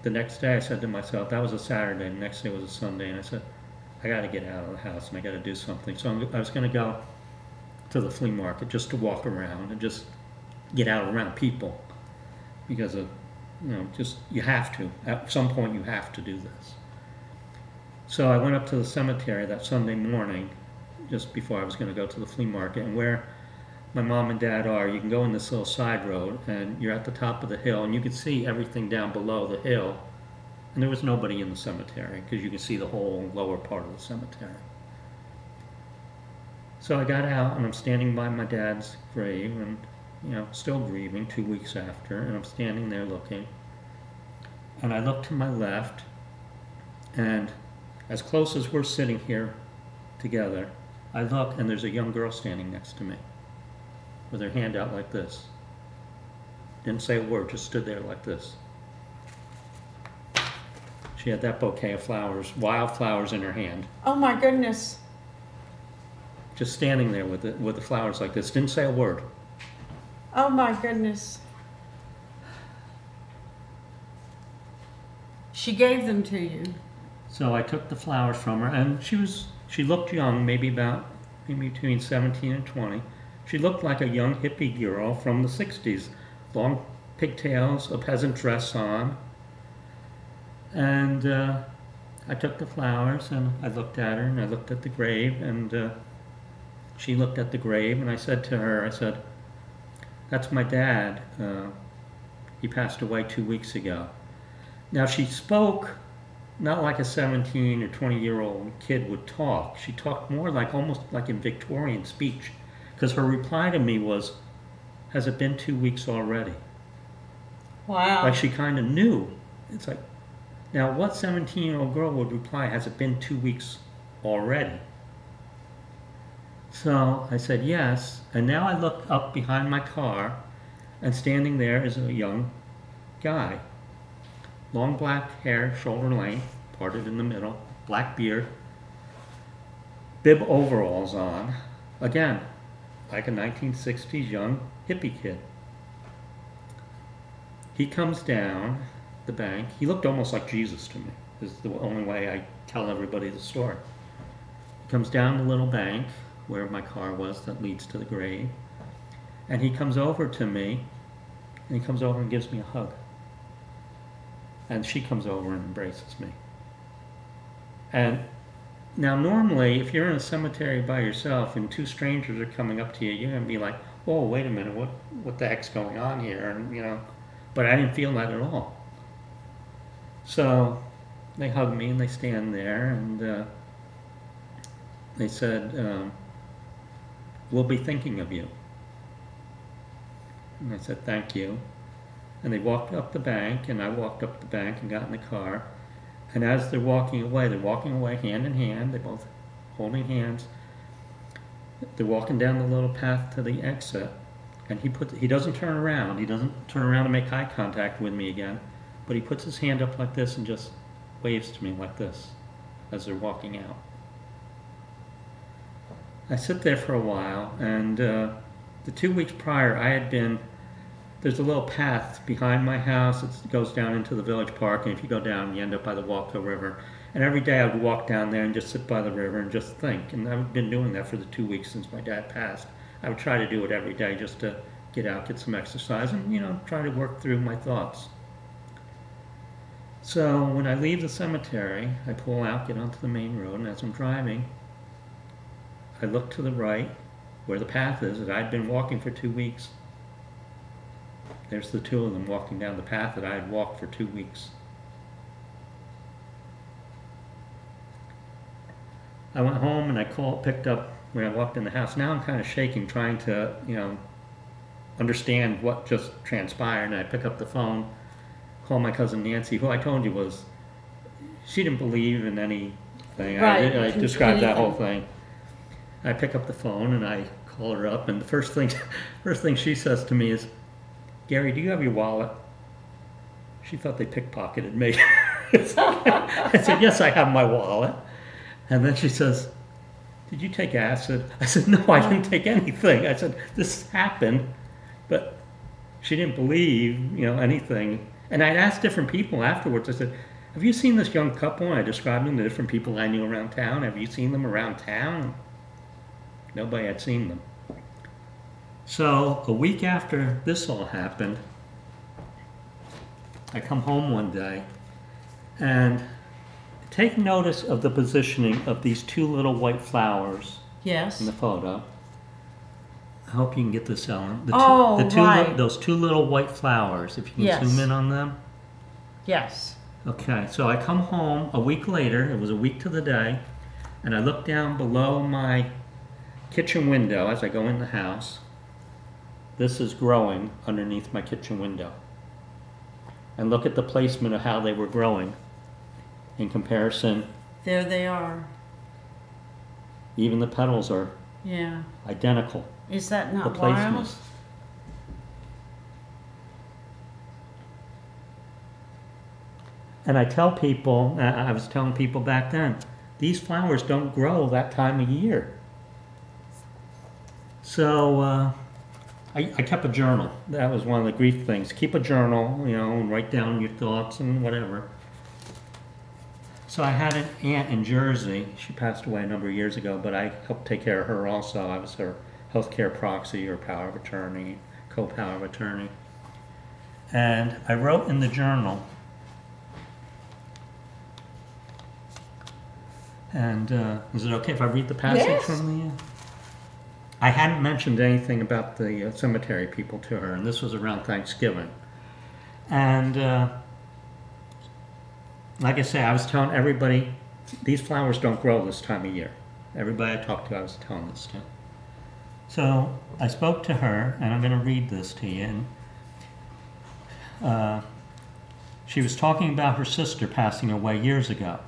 the next day I said to myself, that was a Saturday. The next day was a Sunday. And I said, I got to get out of the house and I got to do something. So I'm, I was going to go to the flea market just to walk around and just get out around people because of you know just you have to at some point you have to do this so i went up to the cemetery that sunday morning just before i was going to go to the flea market and where my mom and dad are you can go in this little side road and you're at the top of the hill and you can see everything down below the hill and there was nobody in the cemetery because you can see the whole lower part of the cemetery so I got out and I'm standing by my dad's grave and, you know, still grieving two weeks after, and I'm standing there looking. And I look to my left, and As close as we're sitting here together, I look and there's a young girl standing next to me with her hand out like this. Didn't say a word, just stood there like this. She had that bouquet of flowers, wild flowers in her hand, Oh my goodness. just standing there with the, with the flowers like this. Didn't say a word. Oh my goodness. She gave them to you. So I took the flowers from her, and she was she looked young, maybe about maybe between 17 and 20. She looked like a young hippie girl from the 60s, long pigtails, a peasant dress on. And uh, I took the flowers and I looked at her and I looked at the grave and uh, she looked at the grave and I said to her, I said, "That's my dad. Uh, he passed away two weeks ago." Now she spoke not like a 17 or 20 year old kid would talk. She talked more like almost like in Victorian speech. Because her reply to me was, Has it been two weeks already? Wow. Like she kind of knew. It's like, now what 17 year old girl would reply, Has it been two weeks already? So I said yes. And now I look up behind my car, and standing there is a young guy long black hair, shoulder length, parted in the middle, black beard, bib overalls on. Again, like a 1960s young hippie kid. He comes down the bank. He looked almost like Jesus to me, This is the only way I tell everybody the story. He comes down the little bank where my car was that leads to the grave. And he comes over to me, and he comes over and gives me a hug. And she comes over and embraces me. And now, normally, if you're in a cemetery by yourself and two strangers are coming up to you, you're gonna be like, "Oh, wait a minute, what what the heck's going on here?" And you know, but I didn't feel that at all. So they hug me and they stand there and uh, they said, um, "We'll be thinking of you." And I said, "Thank you." And they walked up the bank, and I walked up the bank and got in the car. And as they're walking away, they're walking away hand in hand. They're both holding hands. They're walking down the little path to the exit, and he puts he doesn't turn around. He doesn't turn around and make eye contact with me again, but he puts his hand up like this and just waves to me like this as they're walking out. I sit there for a while, and uh, the two weeks prior, I had been there's a little path behind my house that goes down into the village park, and if you go down, you end up by the Wallkill River. And every day I would walk down there and just sit by the river and just think. And I've been doing that for the two weeks since my dad passed. I would try to do it every day just to get out, get some exercise, and you know, try to work through my thoughts. So when I leave the cemetery, I pull out, get onto the main road, and as I'm driving, I look to the right, where the path is that I'd been walking for two weeks. There's the two of them walking down the path that I had walked for two weeks. I went home and I called, picked up when I walked in the house. Now I'm kind of shaking, trying to, you know, understand what just transpired. And I pick up the phone, call my cousin Nancy, who I told you was, she didn't believe in anything. I, Right, I described that whole thing. I pick up the phone and I call her up, and the first thing, first thing she says to me is, Gary, do you have your wallet? She thought they pickpocketed me. I said, Yes, I have my wallet. And then she says, Did you take acid? I said, No, I didn't take anything. I said, This happened. But she didn't believe, you know, anything. And I'd asked different people afterwards. I said, Have you seen this young couple? And I described them to different people I knew around town. Have you seen them around town? Nobody had seen them. So a week after this all happened, I come home one day and take notice of the positioning of these two little white flowers Yes. in the photo. I hope you can get this, Ellen. The two, Oh, the two li- right. those two little white flowers, if you can Yes. zoom in on them. Yes. Okay, so I come home a week later, it was a week to the day, and I look down below my kitchen window as I go in the house. This is growing underneath my kitchen window. And look at the placement of how they were growing in comparison There they are. Even the petals are Yeah. identical. Is that not wild? replacements. And I tell people, I I was telling people back then, these flowers don't grow that time of year. So uh, I, I kept a journal. That was one of the grief things. Keep a journal, you know, and write down your thoughts and whatever. So I had an aunt in Jersey. She passed away a number of years ago, but I helped take care of her also. I was her healthcare proxy or power of attorney, co-power of attorney. And I wrote in the journal, and uh, is it okay if I read the passage Yes. from the? I hadn't mentioned anything about the uh, cemetery people to her, and this was around Thanksgiving. And uh, like I say, I was telling everybody, these flowers don't grow this time of year. Everybody I talked to, I was telling this to. So I spoke to her, and I'm going to read this to you. And, uh, she was talking about her sister passing away years ago.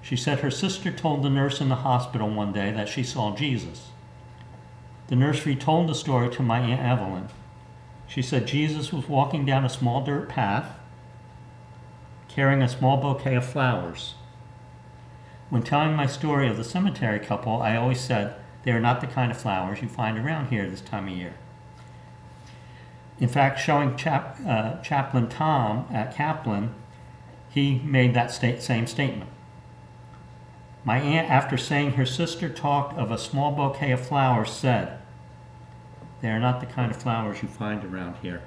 She said her sister told the nurse in the hospital one day that she saw Jesus. The nurse retold the story to my Aunt Evelyn. She said Jesus was walking down a small dirt path carrying a small bouquet of flowers. When telling my story of the cemetery couple, I always said they are not the kind of flowers you find around here this time of year. In fact, showing Chap, uh, Chaplain Tom at Kaplan, he made that sta- same statement. My aunt, after saying her sister talked of a small bouquet of flowers, said, They are not the kind of flowers you find around here.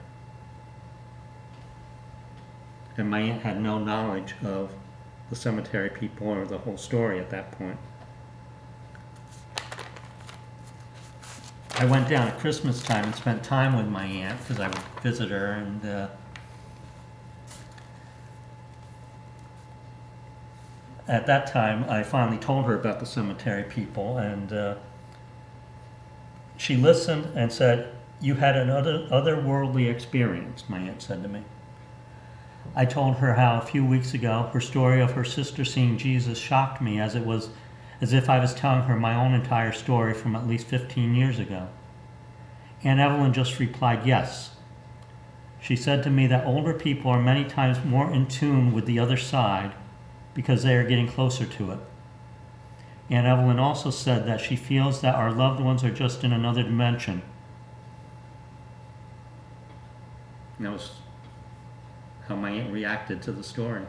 And my aunt had no knowledge of the cemetery people or the whole story at that point. I went down at Christmas time and spent time with my aunt because I would visit her and uh, at that time I finally told her about the cemetery people and uh, she listened and said, you had an other, otherworldly experience, my aunt said to me. I told her how a few weeks ago her story of her sister seeing Jesus shocked me as it was as if I was telling her my own entire story from at least 15 years ago. Aunt Evelyn just replied, Yes. She said to me that older people are many times more in tune with the other side because they are getting closer to it. Aunt Evelyn also said that she feels that our loved ones are just in another dimension. That was how my aunt reacted to the story.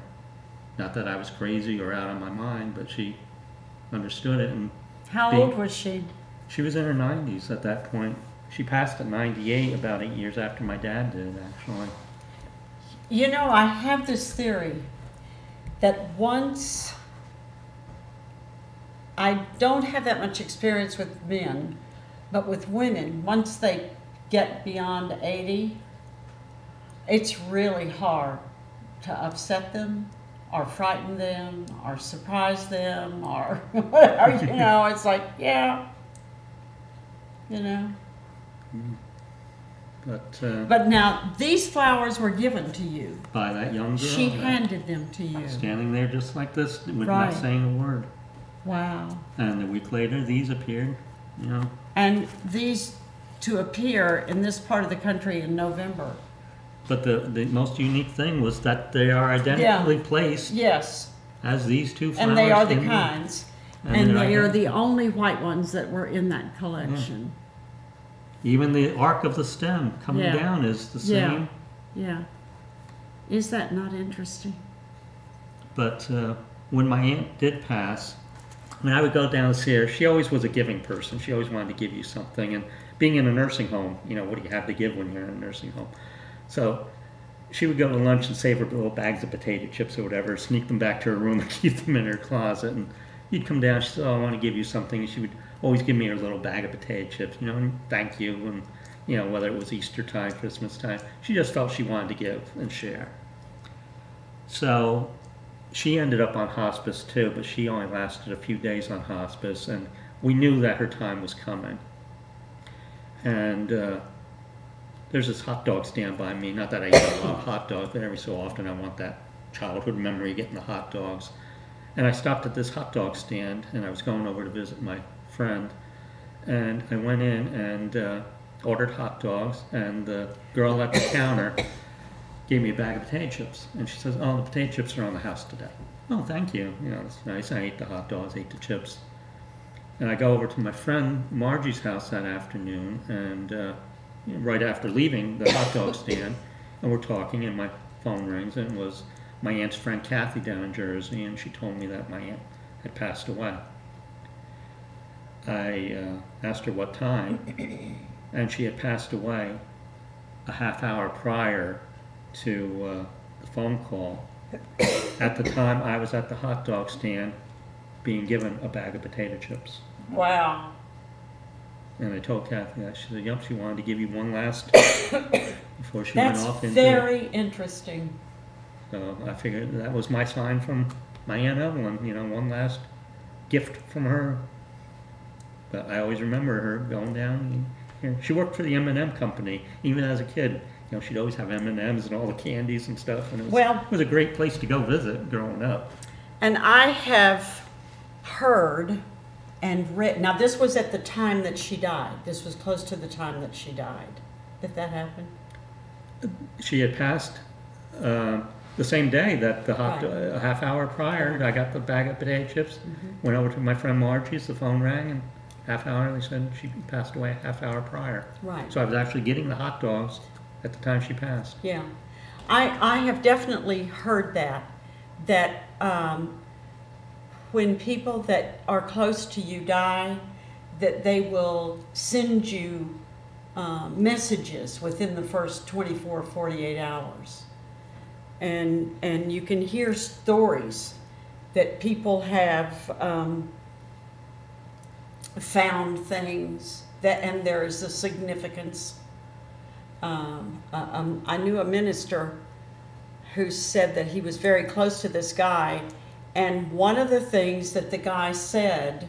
Not that I was crazy or out of my mind, but she understood it and How Big. old was she? she was in her 90s at that point. She passed at 98 about eight years after my dad did, actually. You know, I have this theory that once I don't have that much experience with men, but with women, once they get beyond 80, it's really hard to upset them or frighten them or surprise them or whatever, you know, it's like, yeah, you know. Mm-hmm. But uh, But now, these flowers were given to you. by that young girl, She handed them to you. standing there just like this, with Right. not saying a word. Wow. And a week later, these appeared. You know, And these to appear in this part of the country in November. but the the most unique thing was that they are identically placed Yes, as these two flowers. and they are the kinds. and And they are the only white ones that were in that collection. Even the arc of the stem coming Yeah. down is the same. Yeah. Is that not interesting? But uh, when my aunt did pass, mean, I would go down and see her. She always was a giving person. She always wanted to give you something. And being in a nursing home, you know, what do you have to give when you're in a nursing home? So she would go to lunch and save her little bags of potato chips or whatever, sneak them back to her room and keep them in her closet. And you'd come down, she said, Oh, I want to give you something. And she would always give me her little bag of potato chips, you know, and thank you. And, you know, whether it was Easter time, Christmas time, she just felt she wanted to give and share. So she ended up on hospice too, but she only lasted a few days on hospice, and we knew that her time was coming. And uh, there's this hot dog stand by me. Not that I eat a lot of hot dogs, but every so often I want that childhood memory of getting the hot dogs. And I stopped at this hot dog stand, and I was going over to visit my friend. And I went in and uh, ordered hot dogs, and the girl at the counter gave me a bag of potato chips. And she says, "Oh, the potato chips are on the house today." Oh, thank you. You know, it's nice. I ate the hot dogs, ate the chips. And I go over to my friend Margie's house that afternoon, and uh, right after leaving the hot dog stand, and we're talking, and my phone rings, and it was my aunt's friend Kathy down in Jersey, and she told me that my aunt had passed away. I uh, asked her what time, and she had passed away a half hour prior to uh, the phone call. At the time, I was at the hot dog stand being given a bag of potato chips. Wow. And I told Kathy that. She said, yep, she wanted to give you one last before she That's went off into very interesting. So I figured that was my sign from my Aunt Evelyn, you know, one last gift from her. But I always remember her going down. She worked for the M&M company, even as a kid. You know, she'd always have M&Ms and all the candies and stuff. And it was, Well- it was a great place to go visit growing up. And I have heard and read, now this was at the time that she died. This was close to the time that she died. Did that happen? She had passed uh, the same day that the hot, Right. a half hour prior, I got the bag of potato chips. Mm-hmm. Went over to my friend Margie's, the phone rang, and half hour, they said she passed away a half hour prior. Right. So I was actually getting the hot dogs at the time she passed. Yeah. I, I have definitely heard that, that um, when people that are close to you die, that they will send you uh, messages within the first 24, 48 hours. And, and you can hear stories that people have um, found things that, and there is a significance um, um, I knew a minister who said that he was very close to this guy, and one of the things that the guy said,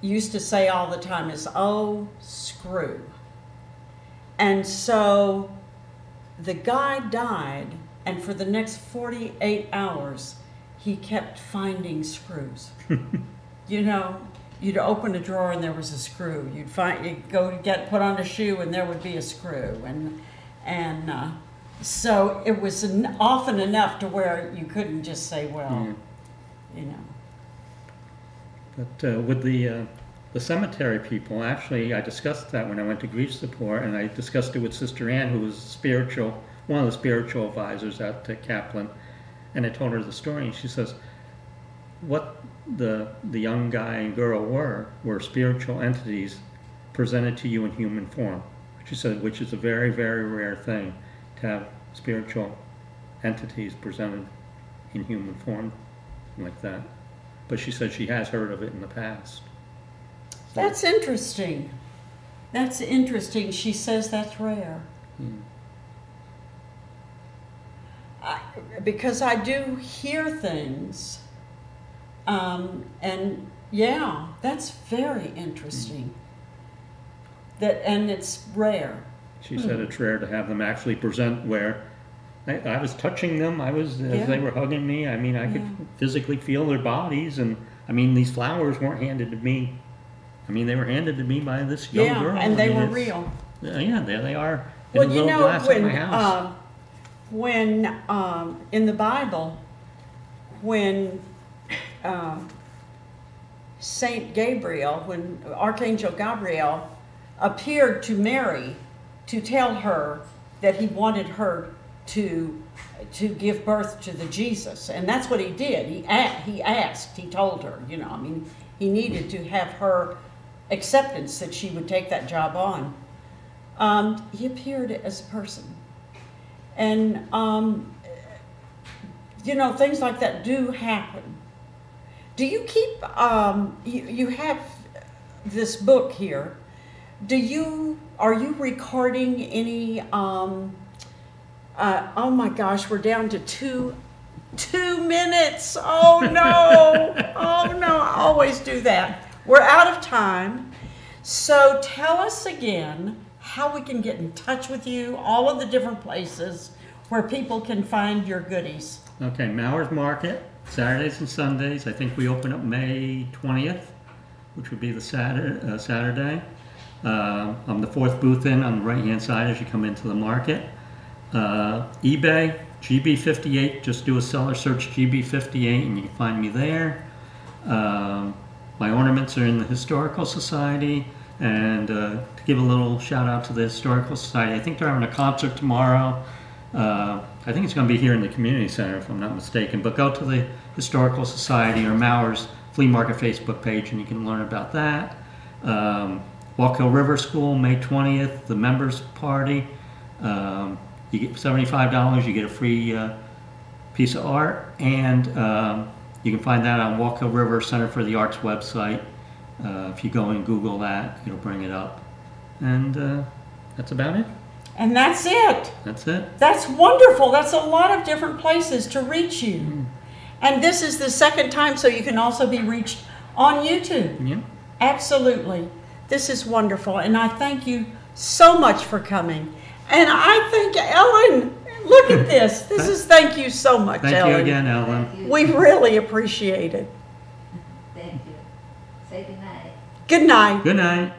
used to say all the time, is, oh, screw. And so the guy died, and for the next 48 hours, he kept finding screws. you know, you'd open a drawer and there was a screw. You'd find you'd go get put on a shoe and there would be a screw, and and uh, so it was en- often enough to where you couldn't just say, well, you know. But uh, with the, uh, the cemetery people, actually, I discussed that when I went to grief support, and I discussed it with Sister Ann, who was spiritual, one of the spiritual advisors at uh, Kaplan, and I told her the story, and she says, what the, the young guy and girl were, were spiritual entities presented to you in human form. She said, which is a very, very rare thing to have spiritual entities presented in human form like that. But she said she has heard of it in the past. That's interesting. That's interesting. She says that's rare. Hmm. I, because I do hear things, um, and yeah, that's very interesting. That and it's rare. She said it's rare to have them actually present where I, I was touching them, I was, as Yeah. they were hugging me, I mean, I could physically feel their bodies, and, I mean, these flowers weren't handed to me. I mean, they were handed to me by this young yeah, girl. and I they mean, were real. Yeah, yeah, there they are, in Well, you know when my house. um, when um, in the Bible, when um, Saint Gabriel, when Archangel Gabriel appeared to Mary to tell her that he wanted her to to give birth to the Jesus, and that's what he did. He he asked, he told her, you know, I mean, he needed to have her acceptance that she would take that job on. Um, he appeared as a person, and um, you know, things like that do happen. Do you keep? Um, you, you have this book here. Do you? Are you recording any? Um, uh, oh my gosh, we're down to two two minutes. Oh no! oh no! I always do that. We're out of time. So tell us again how we can get in touch with you. All of the different places where people can find your goodies. Okay, Mowers Market, Saturdays and Sundays. I think we open up May 20th, which would be the Saturday. Uh, Saturday. Uh, I'm the fourth booth in on the right-hand side as you come into the market. Uh, eBay, GB58. Just do a seller search GB58 and you can find me there. Um, my ornaments are in the Historical Society. And uh, to give a little shout out to the Historical Society, I think they're having a concert tomorrow. Uh, I think it's going to be here in the community center, if I'm not mistaken. But go to the Historical Society or Mowers Flea Market Facebook page, and you can learn about that. Um, Wallkill River School, May 20th, the members party. Um, you get $75. You get a free uh, piece of art, and um, you can find that on Wallkill River Center for the Arts website. Uh, if you go and Google that, it'll bring it up. And uh, that's about it. And that's it. That's it. That's wonderful. That's a lot of different places to reach you. Hmm. And this is the second time, so you can also be reached on YouTube. Yeah. Absolutely. This is wonderful. And I thank you so much for coming. And I thank Ellen. Look at this. This is thank you so much, Thank Ellen. you again, Ellen. You. We really appreciate it. Thank you. Say goodnight. Good night. Good night.